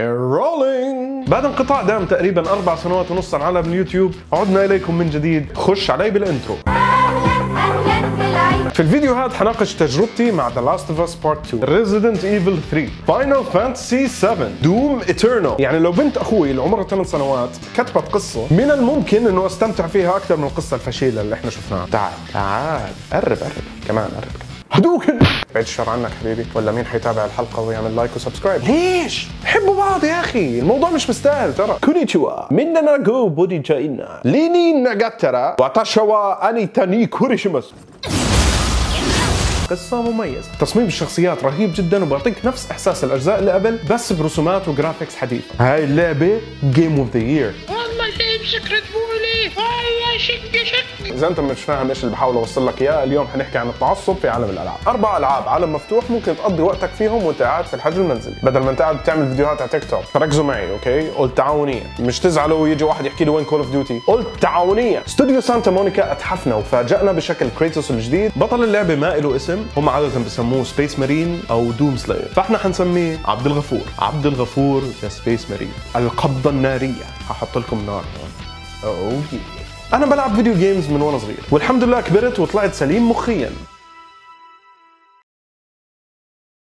Rolling بعد انقطاع دام تقريبا أربع سنوات ونص عن عالم اليوتيوب عدنا إليكم من جديد. خش علي بال intro. في الفيديو هذا حناقش تجربتي مع The Last of Us Part 2 Resident Evil 3 Final Fantasy 7 Doom Eternal. يعني لو بنت أخوي اللي عمرها 8 سنوات كتبت قصة من الممكن إنه أستمتع فيها أكثر من القصة الفشيلة اللي إحنا شفناها. تعال تعال قرب قرب كمان قرب. هدوكن بعد الشر عنك حبيبي. ولا مين حيتابع الحلقة ويعمل لايك وسبسكرايب. ليش؟ حبوا بعض يا أخي. الموضوع مش مستاهل. ترى. كونيتشوا. مننا جو بودي جاينا. ليني ناغاترا واتاشوا اني تاني كوريشيماس قصة مميزة. تصميم الشخصيات رهيب جدا وبيعطيك نفس إحساس الأجزاء اللي قبل بس برسومات وجرافيكس حديثة. هاي اللعبة جيم اوف ذا يير والله شيء سكرت بولي شق شق إذا أنت مش فاهم إيش اللي بحاول أوصل لك إياه اليوم حنحكي عن التعصب في عالم الألعاب. أربع ألعاب عالم مفتوح ممكن تقضي وقتك فيهم وأنت قاعد في الحجر المنزلي. بدل ما أنت قاعد بتعمل فيديوهات على تيك توك. فركزوا معي أوكي؟ قلت تعاونيا. مش تزعلوا ويجي واحد يحكي لي وين كول اوف ديوتي قلت تعاونيا. استوديو سانتا مونيكا اتحفنا وفاجئنا بشكل كريتوس الجديد. بطل اللعبة ما له اسم. هم عادة بسموه space marine أو Doom Slayer فإحنا حنسميه عبد الغفور. عبد الغفور the space marine القبضة النارية. هحط لكم نار. اوه أنا بلعب video games من وأنا صغير والحمد لله كبرت وطلعت سليم مخيا.